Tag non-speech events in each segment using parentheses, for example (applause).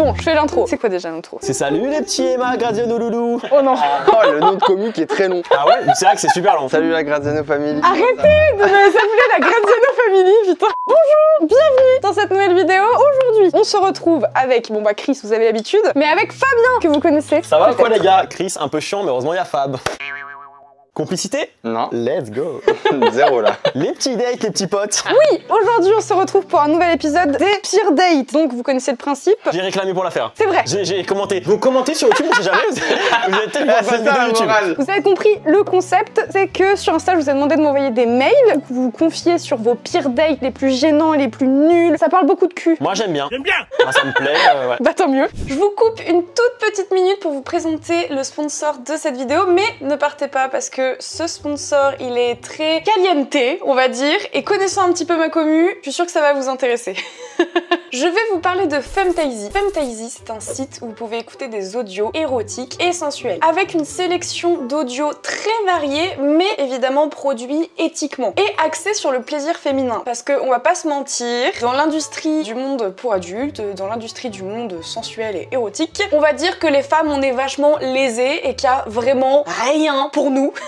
Bon, je fais l'intro. C'est quoi déjà l'intro C'est salut les petits Emma, Graziano Loulou Oh non Oh, le nom de comique est très long. Ah ouais, c'est vrai que c'est super long. Salut la Graziano Family. Arrêtez de (laughs) s'appeler la Graziano Family, putain Bonjour Bienvenue dans cette nouvelle vidéo. Aujourd'hui, on se retrouve avec, bon bah Chris, vous avez l'habitude, mais avec Fabien, que vous connaissez. Ça va quoi les gars? Chris, un peu chiant, mais heureusement il y a Fab. Complicité Non, Let's go (laughs) zéro là. Les petits dates, les petits potes Oui, aujourd'hui, on se retrouve pour un nouvel épisode des pires dates. Donc, vous connaissez le principe. J'ai réclamé pour la faire. C'est vrai. J'ai commenté. Donc commentez sur YouTube, on sait jamais. (laughs) Vous, vous êtes tellement Ah, ça YouTube. morale. Vous avez compris le concept, c'est que sur Insta, je vous ai demandé de m'envoyer des mails, que vous vous confiez sur vos pires dates les plus gênants et les plus nuls. Ça parle beaucoup de cul. Moi j'aime bien. J'aime bien Moi ça me plaît, euh, ouais. Bah tant mieux. Je vous coupe une toute petite minute pour vous présenter le sponsor de cette vidéo, mais ne partez pas parce que ce sponsor, il est très caliente, on va dire, et connaissant un petit peu ma commu, je suis sûre que ça va vous intéresser. (laughs) Je vais vous parler de Femtasy. Femtasy, c'est un site où vous pouvez écouter des audios érotiques et sensuels, avec une sélection d'audios très variée, mais évidemment produits éthiquement et axés sur le plaisir féminin. Parce qu'on va pas se mentir, dans l'industrie du monde pour adultes, dans l'industrie du monde sensuel et érotique, on va dire que les femmes, on est vachement lésées et qu'il y a vraiment rien pour nous. (laughs)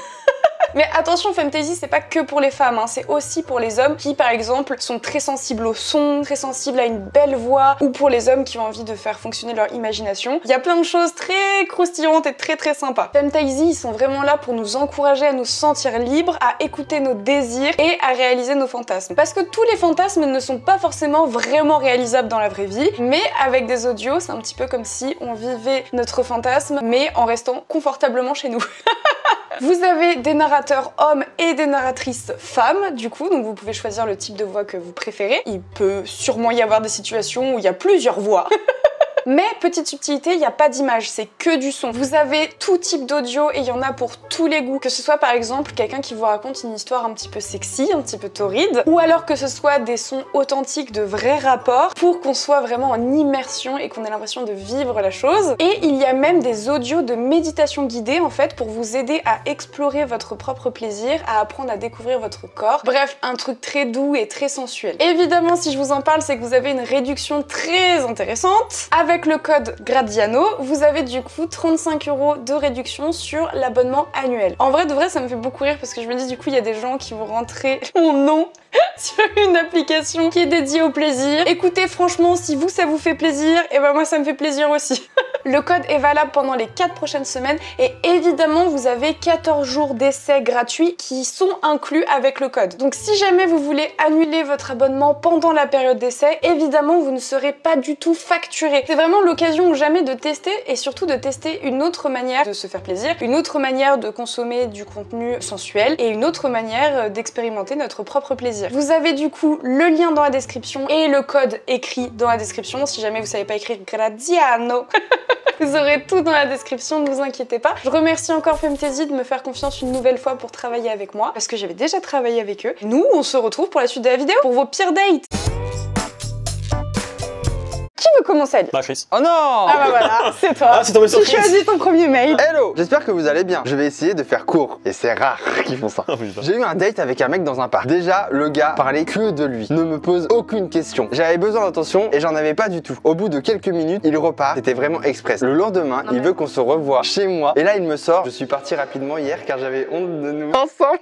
Mais attention, Femtasy, c'est pas que pour les femmes, hein, c'est aussi pour les hommes qui, par exemple, sont très sensibles au son, très sensibles à une belle voix, ou pour les hommes qui ont envie de faire fonctionner leur imagination. Il y a plein de choses très croustillantes et très très sympas. Femtasy, ils sont vraiment là pour nous encourager à nous sentir libres, à écouter nos désirs et à réaliser nos fantasmes. Parce que tous les fantasmes ne sont pas forcément vraiment réalisables dans la vraie vie, mais avec des audios, c'est un petit peu comme si on vivait notre fantasme, mais en restant confortablement chez nous. (laughs) Vous avez des narrateurs hommes et des narratrices femmes, du coup, donc vous pouvez choisir le type de voix que vous préférez. Il peut sûrement y avoir des situations où il y a plusieurs voix. (laughs) Mais petite subtilité, il n'y a pas d'image, c'est que du son. Vous avez tout type d'audio et il y en a pour tous les goûts. Que ce soit par exemple quelqu'un qui vous raconte une histoire un petit peu sexy, un petit peu torride, ou alors que ce soit des sons authentiques de vrais rapports pour qu'on soit vraiment en immersion et qu'on ait l'impression de vivre la chose. Et il y a même des audios de méditation guidée en fait pour vous aider à explorer votre propre plaisir, à apprendre à découvrir votre corps. Bref, un truc très doux et très sensuel. Évidemment, si je vous en parle, c'est que vous avez une réduction très intéressante. Le code GRADIANO, vous avez du coup 35 euros de réduction sur l'abonnement annuel. En vrai, de vrai, ça me fait beaucoup rire parce que je me dis du coup, il y a des gens qui vont rentrer (laughs) mon nom (laughs) sur une application qui est dédiée au plaisir. Écoutez, franchement, si vous, ça vous fait plaisir, et ben moi, ça me fait plaisir aussi. (laughs) Le code est valable pendant les 4 prochaines semaines et évidemment, vous avez 14 jours d'essai gratuits qui sont inclus avec le code. Donc si jamais vous voulez annuler votre abonnement pendant la période d'essai, évidemment, vous ne serez pas du tout facturé. C'est vraiment l'occasion ou jamais de tester et surtout de tester une autre manière de se faire plaisir, une autre manière de consommer du contenu sensuel et une autre manière d'expérimenter notre propre plaisir. Vous avez du coup le lien dans la description et le code écrit dans la description si jamais vous savez pas écrire Gradiano. (laughs) Vous aurez tout dans la description, ne vous inquiétez pas. Je remercie encore Femtasy de me faire confiance une nouvelle fois pour travailler avec moi, parce que j'avais déjà travaillé avec eux. Nous, on se retrouve pour la suite de la vidéo, pour vos pires dates. Veut commencer Bah Chris. Oh non Ah bah voilà, c'est toi. Ah, c'est tombé sur Tu choisis ton premier mail. Hello J'espère que vous allez bien. Je vais essayer de faire court. Et c'est rare qu'ils font ça. Oh. J'ai eu un date avec un mec dans un parc. Déjà, le gars parlait que de lui, ne me pose aucune question. J'avais besoin d'attention et j'en avais pas du tout. Au bout de quelques minutes, il repart. C'était vraiment express. Le lendemain, Non, il mais- veut qu'on se revoie chez moi. Et là, il me sort. Je suis parti rapidement hier car j'avais honte de nous voir ensemble.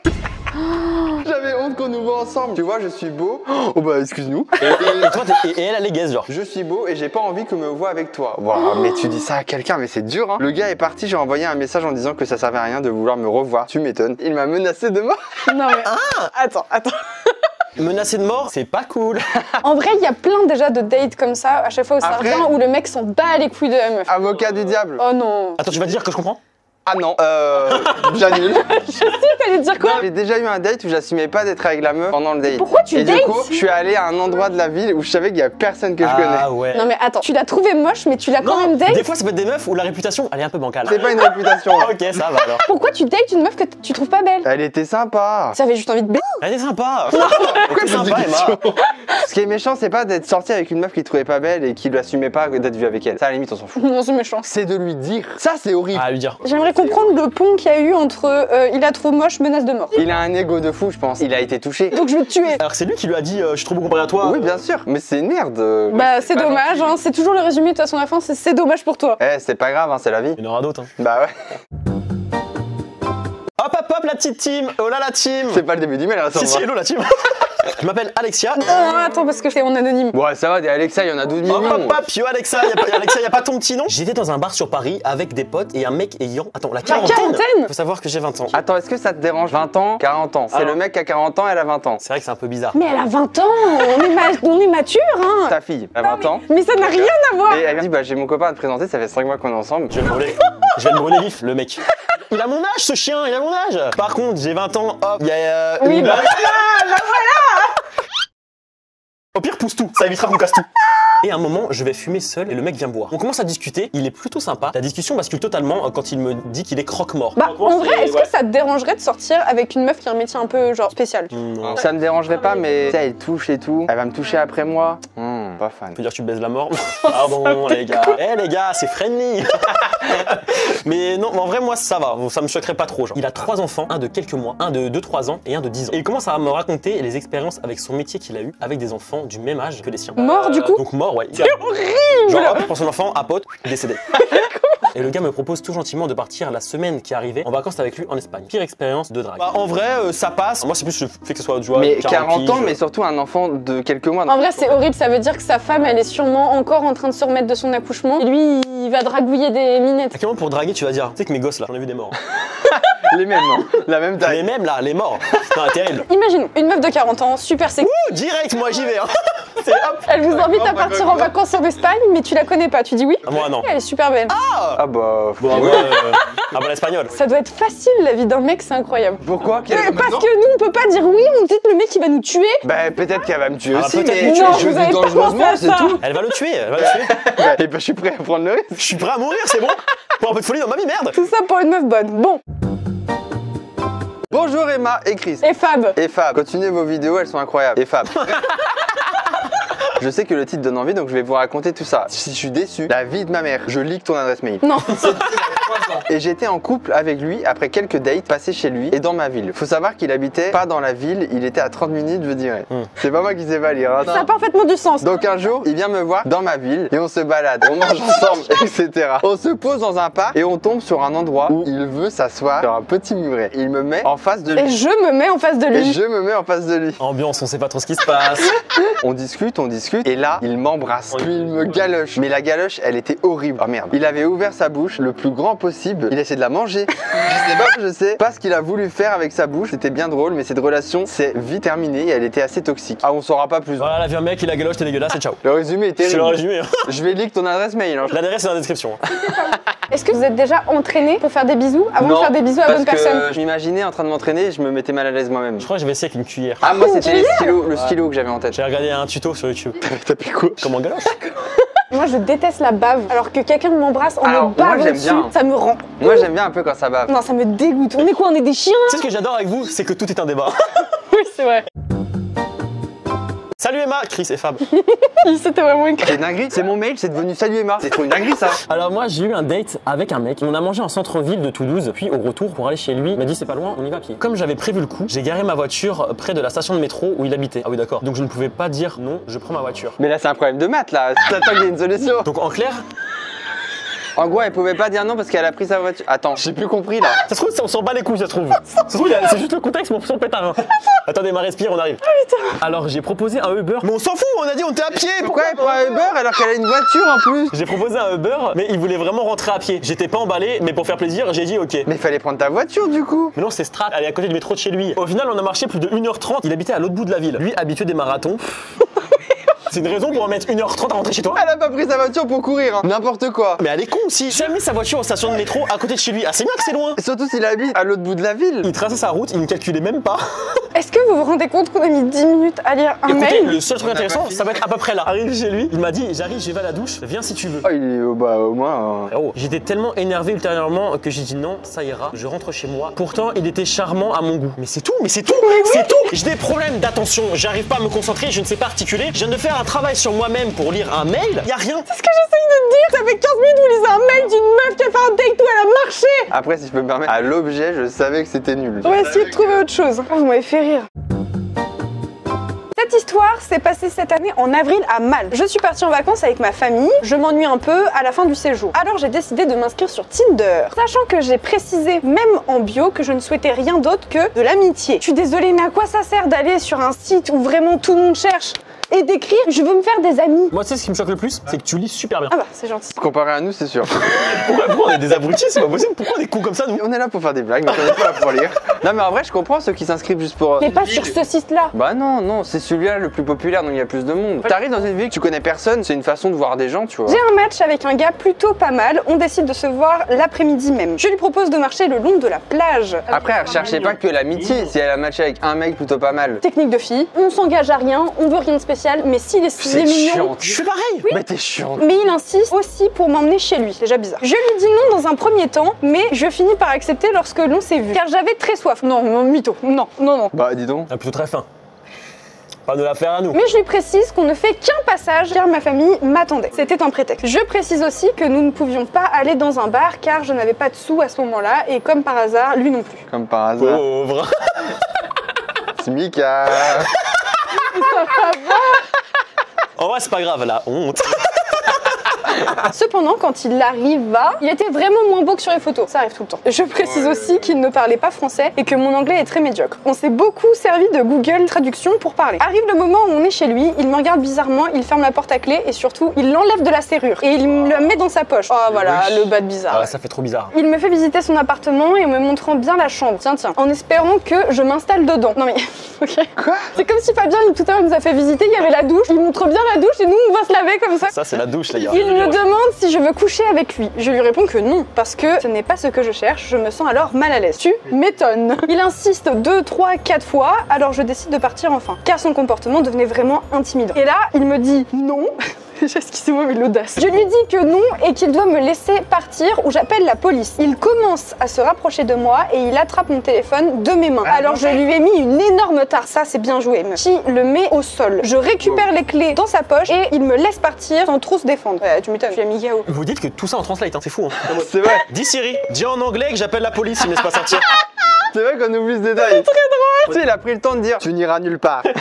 (gasps) J'avais honte qu'on nous voit ensemble. Tu vois, je suis beau. (gasps) Oh bah, excuse-nous. Et, et toi, t'es- et, et elle, elle est gaze, genre. Je suis beau et j'ai pas envie qu'on me voit avec toi. Waouh, mais tu dis ça à quelqu'un, mais c'est dur, hein. Le gars est parti, j'ai envoyé un message en disant que ça servait à rien de vouloir me revoir. Tu m'étonnes. Il m'a menacé de mort. (laughs) Non mais... Attends, attends. (laughs) Menacé de mort, c'est pas cool. (laughs) En vrai, il y a plein déjà de dates comme ça, à chaque fois où ça Après- revient, où le mec s'en bat les couilles de la meuf. Avocat du diable. Oh non. Attends, tu vas dire que je comprends? Ah non, euh. (laughs) J'annule. (laughs) T'allais dire quoi J'ai déjà eu un date où j'assumais pas d'être avec la meuf pendant le date. Pourquoi tu Et dates du coup, je suis allé à un endroit de la ville où je savais qu'il y a personne que je connais. Ah ouais. Non mais attends, tu l'as trouvé moche, mais tu l'as quand même date des fois ça peut être des meufs où la réputation elle est un peu bancale. C'est pas une réputation. hein. (laughs) Ok, ça va alors. Pourquoi tu dates une meuf que t- tu trouves pas belle Elle était sympa. Ça avait juste envie de baiser. Elle est sympa. Pourquoi C'est sympa, Emma. Ce qui est méchant, c'est pas d'être sorti avec une meuf qu'il trouvait pas belle et qui lui assumait pas d'être vu avec elle. Ça, à la limite, on s'en fout. Non, c'est méchant. C'est de lui dire. Ça, c'est horrible. Ah, à lui dire. J'aimerais comprendre le pont qu'il y a eu entre euh, il a trop moche, menace de mort. Il a un ego de fou, je pense. Il a été touché. Donc je vais te tuer. Alors que c'est lui qui lui a dit euh, je suis trop beau comparé à toi. Oui, bien sûr, mais c'est une merde. euh, Bah c'est pas dommage, hein, c'est toujours le résumé de toute façon à la fin, c'est c'est dommage pour toi. Eh, c'est pas grave, hein, c'est la vie. Il y en aura d'autres. hein. Bah ouais, Hop hop hop la petite team Oh là la team c'est pas le début du mail, hein, Si si hello la team (laughs) Je m'appelle Alexia. Euh, attends parce que c'est en anonyme. Ouais, ça va, des Alexa, il y en a 12 Hop millions. hop hop yo Alexa, y a pas, Alexia, y a pas ton petit nom J'étais dans un bar sur Paris avec des potes et un mec ayant attends la quarantaine. quarantaine Faut savoir que j'ai 20 ans. Attends, est-ce que ça te dérange 20 ans, 40 ans? C'est Alors. le mec qui a 40 ans, elle a 20 ans. C'est vrai que c'est un peu bizarre. Mais elle a 20 ans, on est, ma- on est mature hein. Ta fille, elle a 20 ans. Mais ça n'a rien à voir. Et elle me dit, bah j'ai mon copain à te présenter, ça fait 5 mois qu'on est ensemble. Je vais le brûler. Je vais brûler vif, le mec. (laughs) Il a mon âge, ce chien, il a mon âge. Par contre, j'ai 20 ans, hop, il y a. euh, Oui, une- bah Au pire, pousse tout, ça évitera qu'on casse tout. Et à un moment, je vais fumer seul et le mec vient boire. On commence à discuter, il est plutôt sympa. La discussion bascule totalement euh, quand il me dit qu'il est croque-mort. Bah en vrai, est-ce Ouais. que ça te dérangerait de sortir avec une meuf qui a un métier un peu genre spécial? Non. Ça me dérangerait pas, mais tu sais, elle touche et tout. Elle va me toucher après moi. Hmm, pas fan. Dire que tu baises la mort (laughs) Pardon les gars. Eh les gars, c'est friendly. (laughs) Mais non, en vrai moi ça va, ça me choquerait pas trop. Genre. Il a trois enfants, un de quelques mois, un de 2-3 ans et un de 10 ans. Et il commence à me raconter les expériences avec son métier qu'il a eu avec des enfants du même âge que les siens. Mort, du coup Donc mort, ouais. C'est horrible Genre pour son enfant, à pote, décédé. (laughs) Et le gars me propose tout gentiment de partir la semaine qui arrivait en vacances avec lui en Espagne. Pire expérience de drague. Bah, en vrai, euh, ça passe. Moi, c'est plus le fait que ce soit, tu vois, Mais 40 ans, piges. mais surtout un enfant de quelques mois. En vrai, c'est horrible. Ça veut dire que sa femme, elle est sûrement encore en train de se remettre de son accouchement. Et lui, il va dragouiller des minettes. À quel moment pour draguer, tu vas dire, tu sais que mes gosses là, j'en ai vu des morts. (laughs) Les mêmes, hein. La même Les taille. mêmes là, les morts. Non, terrible. Imagine, une meuf de 40 ans, super sexy. Direct, moi j'y vais. Hein. Elle vous invite à bah, partir bah, en bah. vacances en Espagne, mais tu la connais pas. Tu dis oui Ah, Moi non. Elle est super belle. Ah bah. Bon, ouais. euh, un bon espagnol. Ça doit être facile la vie d'un mec, c'est incroyable. Pourquoi qu'elle- Euh, Parce que nous, on peut pas dire oui, on dit le mec il va nous tuer. Bah peut-être qu'elle va me tuer Ah, aussi, peut-être mais me je, tuer. je Non, vous avez vis pas dangereusement, pensé à c'est ça. tout. Elle va le tuer, elle va le tuer. (laughs) Bah, et bah je suis prêt à prendre le risque. Je suis prêt à mourir, c'est bon Pour un peu de folie dans ma vie, merde Tout ça pour une meuf bonne. Bon, Bonjour Emma et Chris. et Fab. Et Fab, continuez vos vidéos, elles sont incroyables. Et Fab. (laughs) Je sais que le titre donne envie, donc je vais vous raconter tout ça. Si je suis déçu, la vie de ma mère, je leak ton adresse mail. Non. (laughs) Et j'étais en couple avec lui après quelques dates passées chez lui et dans ma ville. Faut savoir qu'il habitait pas dans la ville, il était à 30 minutes, je dirais. Hmm. C'est pas moi qui sais pas lire. hein. Ça a parfaitement du sens. Donc un jour, il vient me voir dans ma ville et on se balade, on mange ensemble, (laughs) etc. On se pose dans un parc et on tombe sur un endroit où il veut s'asseoir sur un petit muret. Il me met en face de Et lui. je me mets en face de Et lui. je me mets en face de lui. Ambiance, on sait pas trop ce qui se passe. (laughs) On discute, on discute, et là, il m'embrasse. Puis il me galoche. Mais la galoche, elle était horrible. Oh merde. Il avait ouvert sa bouche le plus grand possible. Il essaie de la manger. (laughs) Je sais pas, je sais pas ce qu'il a voulu faire avec sa bouche. C'était bien drôle, mais cette relation s'est vite terminée et elle était assez toxique. Ah, on saura pas plus. Voilà, la vie un mec, il a galoche, t'es dégueulasse et ciao. Le résumé est C'est le terrible. résumé. hein. Je vais lire ton adresse mail. hein. L'adresse est dans la description. hein. (laughs) Est-ce que vous êtes déjà entraîné pour faire des bisous? Avant de faire des bisous à parce bonne que personne je m'imaginais en train de m'entraîner et je me mettais mal à l'aise moi-même. Je crois que j'avais essayé avec une cuillère. Ah, moi, c'était le stylo que j'avais en tête. J'ai regardé un tuto sur YouTube. (laughs) T'as pris quoi? Comment galoche? Moi, je déteste la bave. Alors que quelqu'un m'embrasse en Alors, me bave moi, dessus, bien. ça me rend. Moi, j'aime bien un peu quand ça bave. Non, ça me dégoûte. On est quoi On est des chiens Tu sais ce que j'adore avec vous, c'est que tout est un débat. (laughs) Oui, c'est vrai. Salut Emma, Chris et Fab. (laughs) C'était vraiment une C'est une dinguerie. C'est mon mail, c'est devenu Salut Emma. C'est trop une dinguerie ça. Alors moi j'ai eu un date avec un mec. On a mangé en centre-ville de Toulouse. Puis au retour pour aller chez lui, il m'a dit c'est pas loin, on y va à pied. Comme j'avais prévu le coup, j'ai garé ma voiture près de la station de métro où il habitait. Ah oui d'accord. Donc je ne pouvais pas dire non, je prends ma voiture. Mais là, c'est un problème de maths là. T'attends qu'il y ait une solution. Donc en clair, En gros, elle pouvait pas dire non parce qu'elle a pris sa voiture. Attends, j'ai plus compris là. ça se trouve on s'en bat les couilles ça se trouve. (laughs) Ça se trouve il y a- c'est juste le contexte mais on s'en pète un. Attendez, ma respire, on arrive. Alors j'ai proposé un Uber. Mais on s'en fout, on a dit on était à pied. Pourquoi elle prend un Uber alors qu'elle a une voiture en plus? J'ai proposé un Uber, mais il voulait vraiment rentrer à pied. J'étais pas emballé, mais pour faire plaisir, j'ai dit ok. Mais fallait prendre ta voiture du coup. Mais non, c'est Strat, elle est à côté du métro de chez lui. Au final, on a marché plus de 1h30. Il habitait à l'autre bout de la ville. Lui, habitué des marathons. (laughs) c'est une raison pour en mettre 1h30 à rentrer chez toi Elle a pas pris sa voiture pour courir. hein. N'importe quoi. Mais elle est con aussi. J'ai mis sa voiture en station de métro à côté de chez lui. Ah, c'est bien que c'est loin. Surtout s'il habite à l'autre bout de la ville. Il traçait sa route, il ne calculait même pas. (laughs) Est-ce que vous vous rendez compte qu'on a mis 10 minutes à lire un Écoutez, mail le seul truc intéressant, ça va être à peu près là. Arrive chez lui, il m'a dit J'arrive, je vais à la douche, viens si tu veux. Oh, il est oh, bah au moins. euh, J'étais tellement énervé ultérieurement que j'ai dit non, ça ira, je rentre chez moi. Pourtant, il était charmant à mon goût. Mais c'est tout, mais c'est tout, c'est tout. J'ai des problèmes d'attention, j'arrive pas à me concentrer, je ne sais pas articuler. Je viens de faire un travail sur moi-même pour lire un mail, y a rien. C'est ce que j'essaye de te dire. Ça fait 15 minutes que vous lisez un mail d'une meuf qui a fait un date où elle a marché Après, si je peux me permettre, à l'objet, je savais que c'était nul. On va essayer de trouver autre chose. Oh, vous m'avez fait rire. Cette histoire s'est passée cette année en avril à Malte. Je suis partie en vacances avec ma famille, je m'ennuie un peu à la fin du séjour. Alors j'ai décidé de m'inscrire sur Tinder, sachant que j'ai précisé même en bio que je ne souhaitais rien d'autre que de l'amitié. Je suis désolée mais à quoi ça sert d'aller sur un site où vraiment tout le monde cherche? Et d'écrire je veux me faire des amis Moi, tu sais ce qui me choque le plus C'est que tu lis super bien. Ah bah c'est gentil. Comparé à nous, c'est sûr. (laughs) Pourquoi, pourquoi on est des abrutis C'est pas possible. Pourquoi on est cons comme ça, nous? On est là pour faire des blagues, mais on est pas là pour lire. Non, mais en vrai, je comprends ceux qui s'inscrivent juste pour. euh, Mais pas sur ce site-là. Bah non, non, c'est celui-là le plus populaire, donc il y a plus de monde. T'arrives dans une ville que tu connais personne, c'est une façon de voir des gens, tu vois. J'ai un match avec un gars plutôt pas mal, on décide de se voir l'après-midi même. Je lui propose de marcher le long de la plage. Après, elle recherchait pas que l'amitié. Si elle a matché avec un mec plutôt pas mal. Technique de fille, on s'engage à rien, on veut rien de spécial, mais s'il est, est mignon, chiant. Je suis pareil. Mais t'es chiante. mais il insiste aussi pour m'emmener chez lui. C'est déjà bizarre. Je lui dis non dans un premier temps, mais je finis par accepter lorsque l'on s'est vu. Car j'avais très soif. Non, non, mytho. Non, non, non. Bah dis donc. Ah, plutôt très fin. Pas de l'affaire à nous. Mais je lui précise qu'on ne fait qu'un passage car ma famille m'attendait. C'était un prétexte. Je précise aussi que nous ne pouvions pas aller dans un bar car je n'avais pas de sous à ce moment-là et comme par hasard, lui non plus. Comme par hasard. Pauvre. (laughs) Smika. (laughs) Vrai, c'est pas grave, la honte. (laughs) Cependant, quand il arriva, il était vraiment moins beau que sur les photos. Ça arrive tout le temps. Je précise aussi qu'il ne parlait pas français et que mon anglais est très médiocre. On s'est beaucoup servi de Google Traduction pour parler. Arrive le moment où on est chez lui, il me regarde bizarrement, il ferme la porte à clé et surtout, il l'enlève de la serrure et il me la met dans sa poche. Oh voilà, Oui. le bad bizarre. Ah, ça fait trop bizarre. Il me fait visiter son appartement et en me montrant bien la chambre. Tiens, tiens. En espérant que je m'installe dedans. Non mais, (laughs) ok. Quoi? C'est comme si Fabien, tout à l'heure, nous a fait visiter, il y avait la douche. Il montre bien la douche et nous, on va se laver comme ça. Ça, c'est la douche, les gars. Il me demande si je veux coucher avec lui. Je lui réponds que non, parce que ce n'est pas ce que je cherche. Je me sens alors mal à l'aise. Tu m'étonnes. Il insiste deux, trois, quatre fois, alors je décide de partir enfin, car son comportement devenait vraiment intimidant. Et là, il me dit non. Excusez-moi, mais l'audace. Je lui dis que non et qu'il doit me laisser partir ou j'appelle la police. Il commence à se rapprocher de moi et il attrape mon téléphone de mes mains. Alors je lui ai mis une énorme tarte. Ça, c'est bien joué. meuf. Qui le met au sol. Je récupère les clés dans sa poche et il me laisse partir sans trop se défendre. Ouais, tu m'étonnes, je suis ami Yao. Vous dites que tout ça en translate, hein, c'est fou. Hein. C'est vrai, Dis Siri, dis en anglais que j'appelle la police, il me laisse pas sortir. (laughs) (laughs) c'est vrai qu'on oublie ce détail. C'est très drôle. Tu sais, il a pris le temps de dire Tu n'iras nulle part. (laughs)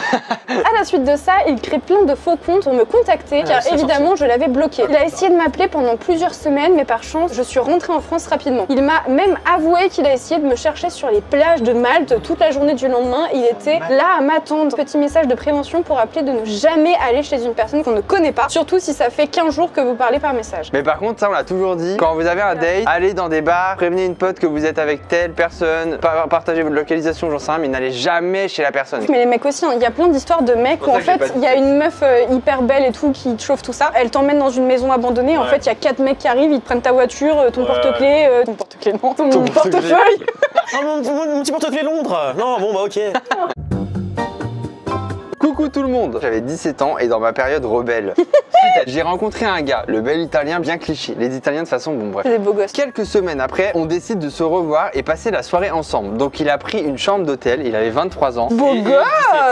À la suite de ça, il crée plein de faux comptes pour me contacter, car c'est évidemment je l'avais bloqué. Il a essayé de m'appeler pendant plusieurs semaines, mais par chance, je suis rentrée en France rapidement. Il m'a même avoué qu'il a essayé de me chercher sur les plages de Malte toute la journée du lendemain. Il était là à m'attendre. Petit message de prévention pour rappeler de ne jamais aller chez une personne qu'on ne connaît pas, surtout si ça fait 15 jours que vous parlez par message. Mais par contre, ça, on l'a toujours dit. Quand vous avez un date, allez dans des bars, prévenez une pote que vous êtes avec telle personne, partagez votre localisation, j'en sais rien, mais n'allez jamais chez la personne. Mais les mecs aussi, hein. il y a plein d'histoires de mecs où en fait il y a une meuf euh, hyper belle et tout qui te chauffe tout ça. Elle t'emmène dans une maison abandonnée. En Ouais. fait, il y a quatre mecs qui arrivent, ils te prennent ta voiture, euh, ton Ouais. porte-clés, euh, ton porte-clés non, ton, portefeuille. Mon, mon- mon petit porte-clés Londres Non, bon, bah ok. (laughs) Coucou tout le monde J'avais 17 ans et dans ma période rebelle. (laughs) J'ai rencontré un gars, le bel italien bien cliché. Les italiens de façon, bon bref. C'est des beaux gosses. Quelques semaines après, on décide de se revoir et passer la soirée ensemble. Donc il a pris une chambre d'hôtel, il avait 23 ans. Beau gosse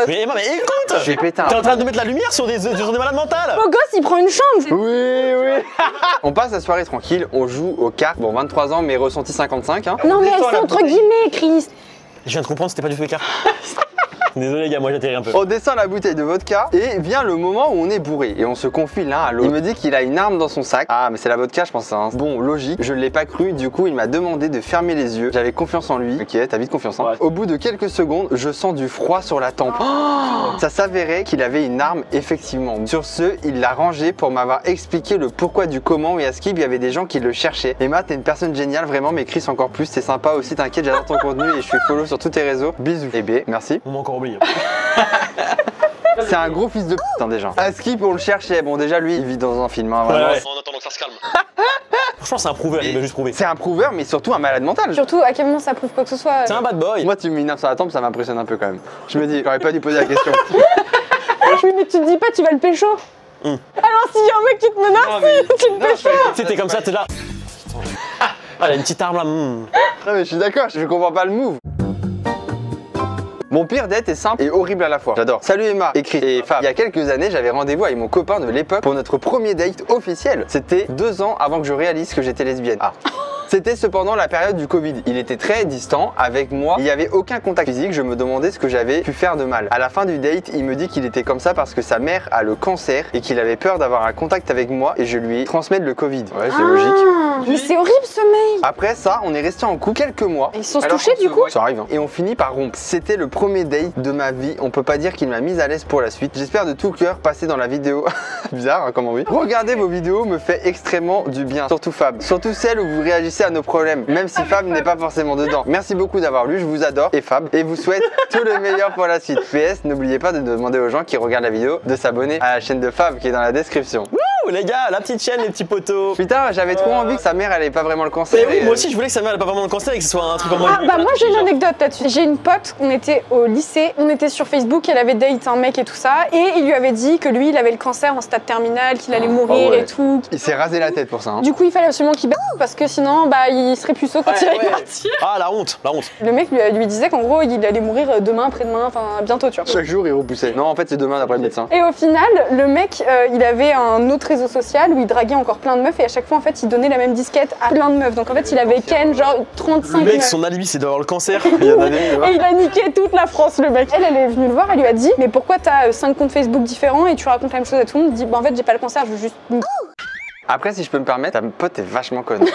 Mais, mais écoute J'ai pété un T'es en train de mettre la lumière sur des, sur des malades mentales Beau gosse, il prend une chambre Oui, oui On passe la soirée tranquille, on joue aux cartes. Bon, 23 ans, mais ressenti 55. Hein. Non mais c'est entre guillemets, Chris Je viens de comprendre, c'était pas du tout le cas. (laughs) Désolé, les gars, moi j'atterris un peu. On descend la bouteille de vodka et vient le moment où on est bourré et on se confie l'un à l'autre. Il me dit qu'il a une arme dans son sac. Ah, mais c'est la vodka, je pense. Hein. Bon, logique, je ne l'ai pas cru. Du coup, il m'a demandé de fermer les yeux. J'avais confiance en lui. Ok, t'as vite confiance. Hein. Ouais. Au bout de quelques secondes, je sens du froid sur la tempe. Oh (gasps) Ça s'avérait qu'il avait une arme, effectivement. Sur ce, il l'a rangé pour m'avoir expliqué le pourquoi du comment et à ce qu'il y avait des gens qui le cherchaient. Emma, t'es une personne géniale, vraiment, mais Chris encore plus. C'est sympa aussi, t'inquiète, j'adore ton (laughs) contenu et je suis follow sur tous tes réseaux. Bisous. Et B, merci. On m'a encore oublié. (laughs) C'est un gros fils de p hein, déjà. À Skip, on le cherchait. Bon, déjà, lui, il vit dans un film. hein, vraiment. En attendant que ça se calme. (laughs) Franchement, c'est un prouveur, il veut juste prouver. C'est un prouveur, mais surtout un malade mental. Surtout, à quel moment ça prouve quoi que ce soit C'est un bad boy. Moi, tu me mets une arme sur la tempe, ça m'impressionne un peu quand même. Je me dis, j'aurais pas dû poser la question. (laughs) Oui, mais tu te dis pas, tu vas le pécho Hum. Alors s'il y a un mec qui te menace, tu le pécho Tu t'es comme ça, t'es là. Ah, elle a une petite arme là. hmm. non, mais je suis d'accord, je comprends pas le move. Mon pire date est simple et horrible à la fois. J'adore. Salut Emma, écrit et Fab. Il y a quelques années, j'avais rendez-vous avec mon copain de l'époque pour notre premier date officiel. C'était deux ans avant que je réalise que j'étais lesbienne. Ah. (laughs) C'était cependant la période du Covid. Il était très distant avec moi. Il n'y avait aucun contact physique. Je me demandais ce que j'avais pu faire de mal. À la fin du date, il me dit qu'il était comme ça parce que sa mère a le cancer et qu'il avait peur d'avoir un contact avec moi et je lui transmettre le Covid. Ouais, c'est logique. Ah, Mais c'est horrible ce mec Après ça, on est resté en couple quelques mois. Ils sont touchés du coup Ça arrive. hein. Et on finit par rompre. C'était le premier date de ma vie. On peut pas dire qu'il m'a mise à l'aise pour la suite. J'espère de tout cœur passer dans la vidéo. (laughs) Bizarre, hein, comment oui. Regardez vos vidéos me fait extrêmement du bien. Surtout Fab. Surtout celles où vous réagissez à nos problèmes. Même si Fab n'est pas forcément dedans. Merci beaucoup d'avoir lu. Je vous adore. Et Fab. Et vous souhaite (laughs) tout le meilleur pour la suite. PS, n'oubliez pas de demander aux gens qui regardent la vidéo de s'abonner à la chaîne de Fab qui est dans la description. Les gars, la petite chaîne, les petits poteaux. Putain, j'avais trop envie que sa mère elle ait pas vraiment le cancer. Mais oui, et, moi euh, aussi, je voulais que sa mère ait pas vraiment le cancer et que ce soit un truc en mode. Ah bah moi j'ai une anecdote là-dessus. J'ai une pote, on était au lycée, on était sur Facebook, elle avait date un mec et tout ça, et il lui avait dit que lui il avait le cancer en stade terminal, qu'il allait mourir Ah ouais. et tout. Il s'est rasé la tête pour ça. hein. Du coup il fallait absolument qu'il baisse parce que sinon bah il serait puceau quand il allait partir. Ah, la honte, la honte. Le mec lui, lui disait qu'en gros il allait mourir demain, après-demain, enfin bientôt tu vois. Chaque jour il repoussait. Non, en fait c'est demain d'après le médecin. Et au final, le mec, euh, il avait un autre réseau social où il draguait encore plein de meufs et à chaque fois, en fait, il donnait la même disquette à plein de meufs. Donc en fait, il avait ken genre 35 Le mec, meufs. son alibi, c'est d'avoir le cancer. (laughs) Il y en. Et il a niqué toute la France, le mec. Elle, elle est venue le voir, elle lui a dit Mais pourquoi t'as 5 comptes Facebook différents et tu racontes la même chose à tout le monde? Il dit Bah en fait, j'ai pas le cancer, je veux juste. Après, si je peux me permettre, ta pote est vachement conne.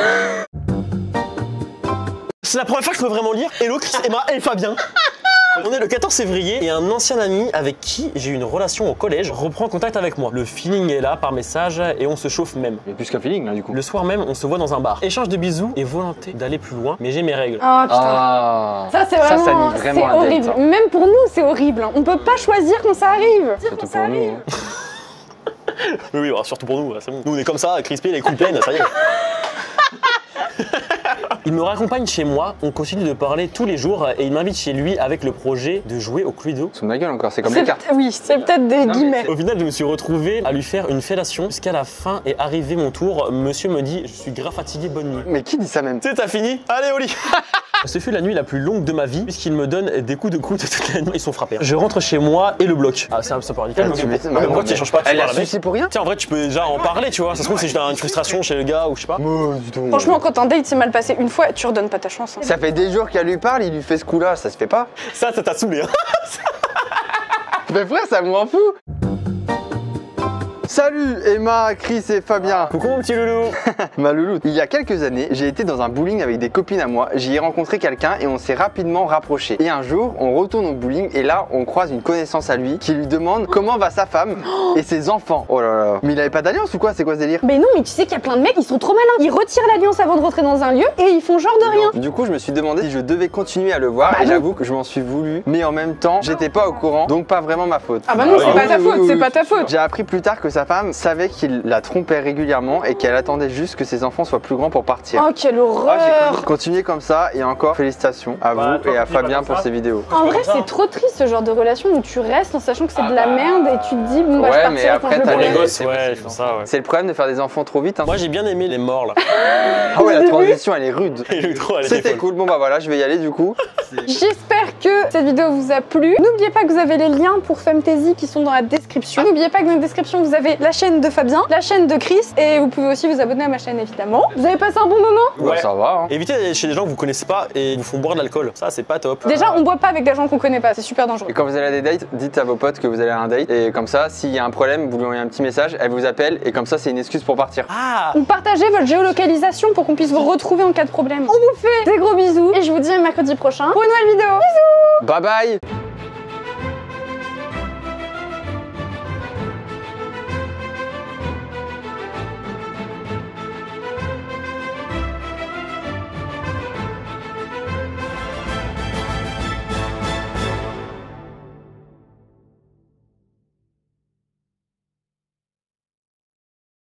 C'est la première fois que je peux vraiment lire Hello, Chris, Emma et Fabien. (laughs) On est le 14 février et un ancien ami avec qui j'ai eu une relation au collège reprend contact avec moi. Le feeling est là par message et on se chauffe même. Il y a plus qu'un feeling là du coup. Le soir même, on se voit dans un bar. Échange de bisous et volonté d'aller plus loin, mais j'ai mes règles. Oh putain. Ah Ça, c'est Ça, ça vraiment, un horrible. hein. Même pour nous, c'est horrible. On peut pas choisir quand ça arrive. Surtout pour nous. hein. (laughs) Oui, oui, alors, surtout pour nous, c'est bon. Nous, on est comme ça, crispés, les coups pleines, ça y est. (laughs) Il me raccompagne chez moi, on continue de parler tous les jours et il m'invite chez lui avec le projet de jouer au Cluedo. Sous ma gueule encore, c'est comme C'est- les cartes. Oui, c'est peut-être des guillemets. Au final, je me suis retrouvé à lui faire une fellation jusqu'à la fin est arrivé mon tour. Monsieur me dit Je suis grave fatigué, bonne nuit. Mais qui dit ça même? Tu sais, t'as fini? Allez, au lit (laughs) Ce fut la nuit la plus longue de ma vie, puisqu'il me donne des coups de coude toute la nuit. Ils sont frappés. Je rentre chez moi et le bloc. Ah, c'est un peu radical. Ah, Pourquoi non, tu mais- échanges pas tu Elle a sucé pour rien Tiens, en vrai, tu peux déjà en parler, tu vois. Ça se trouve, c'est juste une frustration chez le gars ou je sais pas. Du tout. Franchement, quand un date s'est mal passé une fois, tu redonnes pas ta chance. hein. Ça fait des jours qu'elle lui parle, il lui fait ce coup-là, ça se fait pas. Ça, ça t'a saoulé. hein. (laughs) Mais frère, ça me rend fou Salut Emma, Chris et Fabien Coucou, mon petit loulou. (laughs) Ma louloute. Il y a quelques années, j'ai été dans un bowling avec des copines à moi. J'y ai rencontré quelqu'un et on s'est rapidement rapprochés. Et un jour, on retourne au bowling et là, on croise une connaissance à lui qui lui demande comment va sa femme (gasps) et ses enfants. Oh là là. Mais il avait pas d'alliance ou quoi? C'est quoi ce délire? Mais non, mais tu sais qu'il y a plein de mecs, ils sont trop malins. Ils retirent l'alliance avant de rentrer dans un lieu et ils font genre de rien. Du coup, je me suis demandé si je devais continuer à le voir Bah et j'avoue que je m'en suis voulu. Mais en même temps, j'étais pas au courant, donc pas vraiment ma faute. Ah bah non, Ah c'est oui, pas ta faute, c'est pas ta faute. J'ai appris plus tard que sa femme savait qu'il la trompait régulièrement et qu'elle attendait juste que ses enfants soient plus grands pour partir. Oh, quelle Ah, horreur. Continuez comme ça et encore félicitations à Bah, vous et à pas Fabien pour ces vidéos. En vrai, c'est trop triste ce genre de relation où tu restes en sachant que c'est de la merde et tu te dis, bon bah Ouais, je mais quand après, je les gosses, c'est ouais, possible. ils font ça, ouais. C'est le problème de faire des enfants trop vite. Hein. Moi, j'ai bien aimé les morts, là. Ah ouais, la transition elle est rude. C'était cool. Bon bah voilà, je vais y aller du coup. J'espère que cette vidéo vous a plu. N'oubliez pas que vous avez les liens pour Femtasy qui sont dans la description. N'oubliez pas que dans la description vous avez la chaîne de Fabien, la chaîne de Chris et vous pouvez aussi vous abonner à ma chaîne évidemment. Vous avez passé un bon moment? Bah, Ouais. ça va. Hein. Évitez d'aller chez des gens que vous connaissez pas et vous font boire de l'alcool. Ça, c'est pas top. Déjà, on boit pas avec des gens qu'on connaît pas, c'est super dangereux. Et quand vous allez à des dates, dites à vos potes que vous allez à un date et comme ça, s'il y a un problème, vous lui envoyez un petit message, elle vous appelle et comme ça, c'est une excuse pour partir. Ah Ou partagez votre géolocalisation pour qu'on puisse vous retrouver en cas de problème. On vous fait des gros bisous et je vous dis à mercredi prochain pour une nouvelle vidéo. Bye bye